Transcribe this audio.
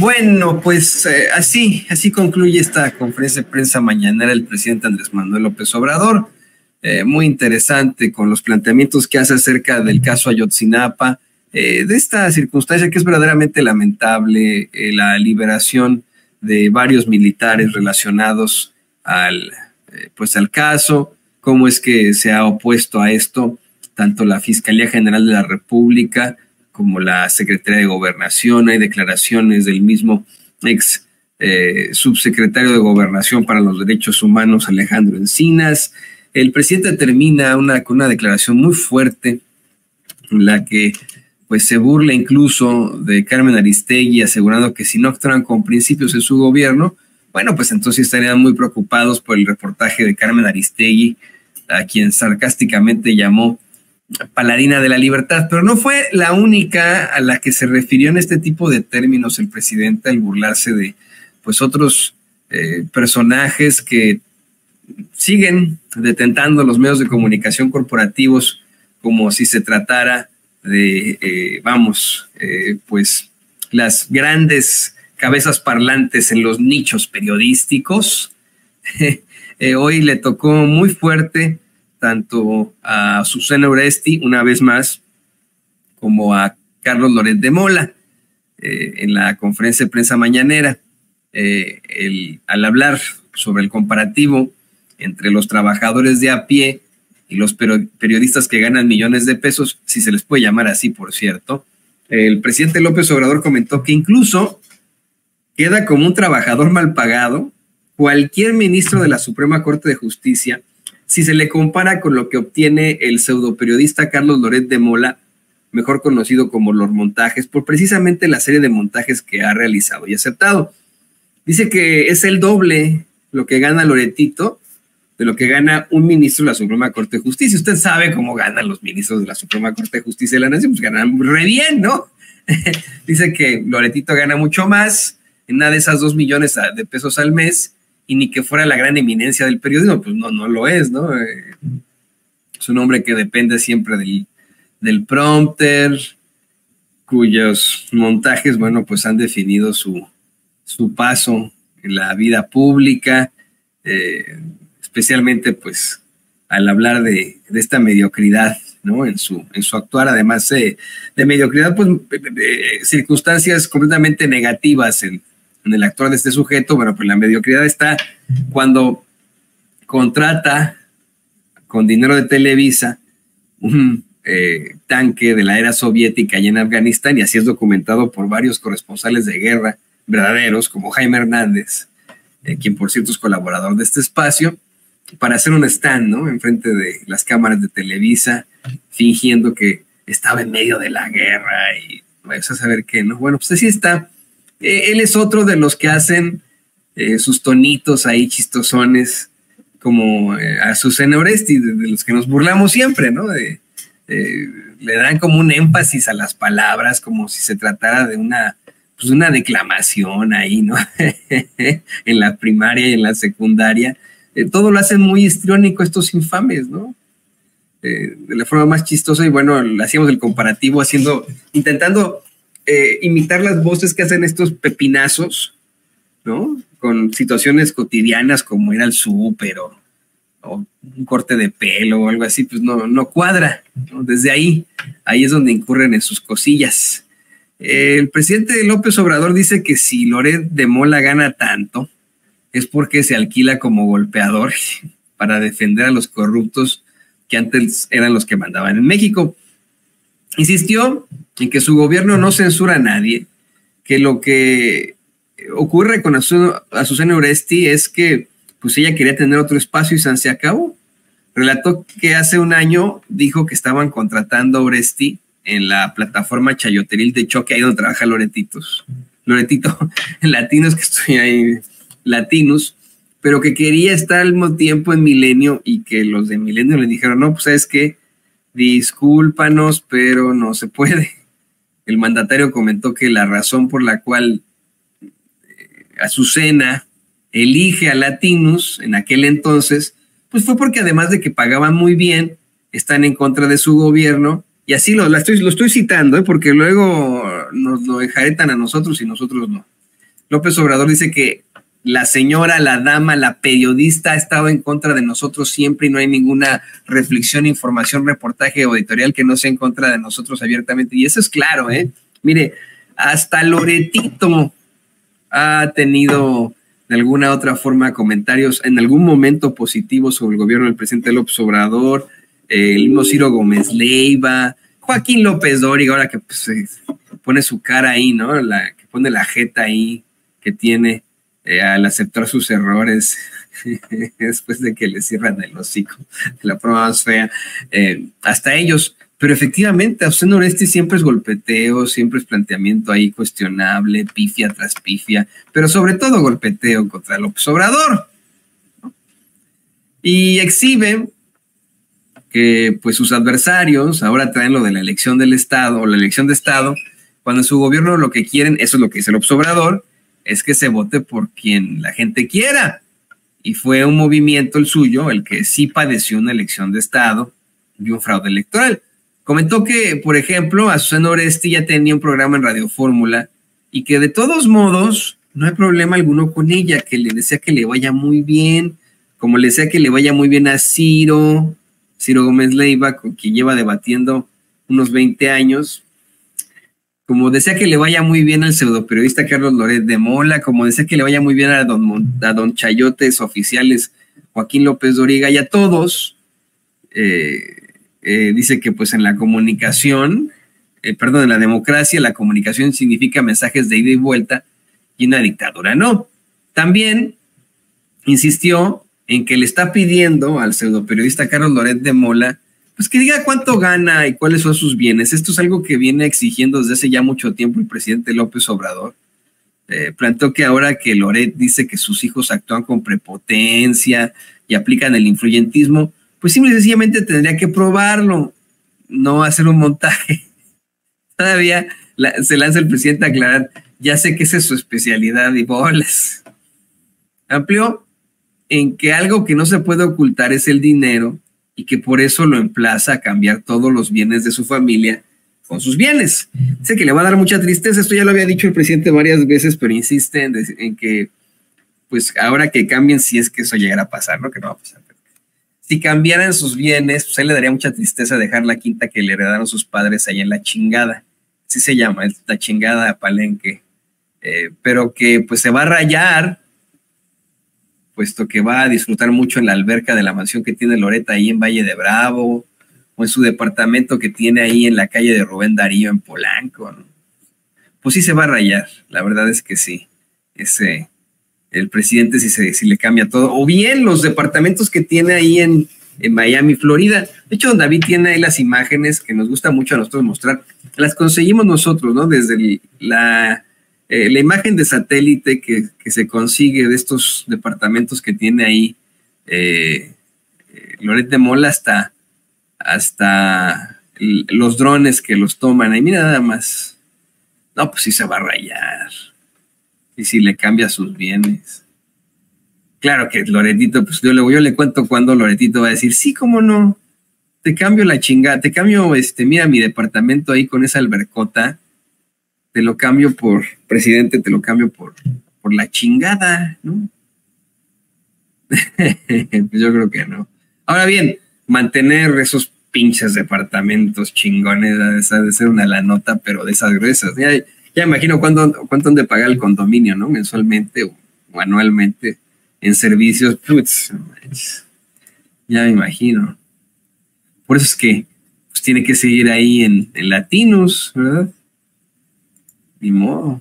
Bueno, pues eh, así, así concluye esta conferencia de prensa mañanera el presidente Andrés Manuel López Obrador. Eh, muy interesante con los planteamientos que hace acerca del caso Ayotzinapa, eh, de esta circunstancia que es verdaderamente lamentable, la liberación de varios militares relacionados al, pues al caso, cómo es que se ha opuesto a esto tanto la Fiscalía General de la República, como la Secretaría de Gobernación, hay declaraciones del mismo ex eh, subsecretario de Gobernación para los Derechos Humanos, Alejandro Encinas. El presidente termina una, con una declaración muy fuerte en la que pues se burla incluso de Carmen Aristegui, asegurando que si no actúan con principios en su gobierno, bueno, pues entonces estarían muy preocupados por el reportaje de Carmen Aristegui, a quien sarcásticamente llamó paladina de la libertad, pero no fue la única a la que se refirió en este tipo de términos el presidente al burlarse de pues otros eh, personajes que siguen detentando los medios de comunicación corporativos como si se tratara de, eh, vamos, eh, pues las grandes cabezas parlantes en los nichos periodísticos. hoy le tocó muy fuerte tanto a Susana Oresti, una vez más, como a Carlos Loret de Mola eh, en la conferencia de prensa mañanera. Eh, al hablar sobre el comparativo entre los trabajadores de a pie y los periodistas que ganan millones de pesos, si se les puede llamar así, por cierto, el presidente López Obrador comentó que incluso queda como un trabajador mal pagado cualquier ministro de la Suprema Corte de Justicia si se le compara con lo que obtiene el pseudoperiodista Carlos Loret de Mola, mejor conocido como Los Montajes, por precisamente la serie de montajes que ha realizado y aceptado. Dice que es el doble lo que gana Loretito de lo que gana un ministro de la Suprema Corte de Justicia. Usted sabe cómo ganan los ministros de la Suprema Corte de Justicia de la Nación, pues ganan re bien, ¿no? Dice que Loretito gana mucho más, en una de esas dos millones de pesos al mes, y ni que fuera la gran eminencia del periodismo, pues no, no lo es, ¿no? Eh, es un hombre que depende siempre del, del prompter, cuyos montajes, bueno, pues han definido su, su paso en la vida pública, eh, especialmente pues al hablar de, de, esta mediocridad, ¿no? En su, en su actuar, además de mediocridad, pues circunstancias completamente negativas en, en el actor de este sujeto, bueno, pues la mediocridad está cuando contrata con dinero de Televisa un eh, tanque de la era soviética allá en Afganistán, y así es documentado por varios corresponsales de guerra verdaderos, como Jaime Hernández, eh, quien por cierto es colaborador de este espacio, para hacer un stand, ¿no? Enfrente de las cámaras de Televisa, fingiendo que estaba en medio de la guerra y vamos a saber qué, ¿no? Bueno, pues así está eh, él es otro de los que hacen eh, sus tonitos ahí chistosones, como eh, a Susana Oresti, de, los que nos burlamos siempre, ¿no? le dan como un énfasis a las palabras, como si se tratara de una, pues una declamación ahí, ¿no? en la primaria y en la secundaria. todo lo hacen muy histriónico estos infames, ¿no? de la forma más chistosa y bueno, hacíamos el comparativo haciendo, intentando eh, imitar las voces que hacen estos pepinazos, ¿no? Con situaciones cotidianas como ir al súper o, un corte de pelo o algo así, pues no, no cuadra. Desde ahí, ahí es donde incurren en sus cosillas. el presidente López Obrador dice que si Loret de Mola gana tanto, es porque se alquila como golpeador para defender a los corruptos que antes eran los que mandaban en México. Insistió en que su gobierno no censura a nadie, que lo que ocurre con Azucena Oresti es que pues ella quería tener otro espacio y se acabó. Relató que hace un año dijo que estaban contratando a Oresti en la plataforma Chayoteril de Choque, ahí donde trabaja Loretitos. Loretito, latinos, que estoy ahí, latinos, pero que quería estar al mismo tiempo en Milenio y que los de Milenio le dijeron, no, pues sabes que discúlpanos, pero no se puede. El mandatario comentó que la razón por la cual eh, Azucena elige a Latinus en aquel entonces, pues fue porque además de que pagaban muy bien, están en contra de su gobierno, y así lo, estoy, lo estoy citando, ¿eh? porque luego nos lo enjaretan a nosotros y nosotros no. López Obrador dice que la señora, la dama, la periodista ha estado en contra de nosotros siempre y no hay ninguna reflexión, información, reportaje editorial que no sea en contra de nosotros abiertamente. Y eso es claro, ¿eh? Mire, hasta Loretito ha tenido de alguna otra forma comentarios en algún momento positivos sobre el gobierno del presidente López Obrador, el mismo Ciro Gómez Leiva, Joaquín López Dóriga, ahora que pues, pone su cara ahí, ¿no? La, que pone la jeta ahí que tiene eh, al aceptar sus errores después de que le cierran el hocico, la prueba más fea, eh, hasta ellos. Pero efectivamente, a usted Noreste siempre es golpeteo, siempre es planteamiento ahí cuestionable, pifia tras pifia, pero sobre todo golpeteo contra López Obrador. Y exhibe que pues sus adversarios ahora traen lo de la elección del Estado o la elección de Estado, cuando en su gobierno lo que quieren, eso es lo que dice López Obrador, es que se vote por quien la gente quiera. Y fue un movimiento el suyo, el que sí padeció una elección de Estado y un fraude electoral. Comentó que, por ejemplo, Azucena Oresti ya tenía un programa en Radio Fórmula y que de todos modos no hay problema alguno con ella, que le desea que le vaya muy bien, como le desea que le vaya muy bien a Ciro, Ciro Gómez Leiva, con quien lleva debatiendo unos 20 años, como desea que le vaya muy bien al pseudoperiodista Carlos Loret de Mola, como desea que le vaya muy bien a don, Chayotes oficiales Joaquín López Doriga y a todos, eh, eh, dice que pues en la comunicación, eh, perdón, en la democracia, la comunicación significa mensajes de ida y vuelta y una dictadura no. También insistió en que le está pidiendo al pseudoperiodista Carlos Loret de Mola, pues que diga cuánto gana y cuáles son sus bienes. Esto es algo que viene exigiendo desde hace ya mucho tiempo el presidente López Obrador. Eh, planteó que ahora que Loret dice que sus hijos actúan con prepotencia y aplican el influyentismo, pues simple y sencillamente tendría que probarlo, no hacer un montaje. Todavía se lanza el presidente a aclarar, ya sé que esa es su especialidad y bolas. Amplió en que algo que no se puede ocultar es el dinero y que por eso lo emplaza a cambiar todos los bienes de su familia con sus bienes. Sé que le va a dar mucha tristeza, esto ya lo había dicho el presidente varias veces, pero insiste en, que, pues ahora que cambien, si es que eso llegara a pasar, ¿no? Que no va a pasar si cambiaran sus bienes, pues él le daría mucha tristeza dejar la quinta que le heredaron sus padres ahí en la chingada. Así se llama, la chingada Palenque. Eh, pero que pues se va a rayar, puesto que va a disfrutar mucho en la alberca de la mansión que tiene Loreta ahí en Valle de Bravo, o en su departamento que tiene ahí en la calle de Rubén Darío en Polanco. Pues sí se va a rayar, la verdad es que sí. Ese, el presidente si, se, si le cambia todo, o bien los departamentos que tiene ahí en, Miami, Florida. De hecho, David tiene ahí las imágenes que nos gusta mucho a nosotros mostrar. Las conseguimos nosotros, ¿no? Desde la, eh, la imagen de satélite que, se consigue de estos departamentos que tiene ahí eh, eh Loret de Mola hasta, hasta los drones que los toman. Ahí mira nada más. No, pues sí se va a rayar y si le cambia sus bienes. Claro que Loretito, pues yo le, yo le cuento cuando Loretito va a decir, sí, cómo no, te cambio la chingada, te cambio, este, mira mi departamento ahí con esa albercota, te lo cambio por, presidente, te lo cambio por, por la chingada, ¿no? pues yo creo que no. Ahora bien, mantener esos pinches departamentos chingones, ha de ser una la nota, pero de esas gruesas. Ya, ya imagino cuánto, cuánto han de pagar el condominio, ¿no? Mensualmente o, anualmente en servicios. ya me imagino. Por eso es que pues, tiene que seguir ahí en Latinos, ¿verdad? Ni modo.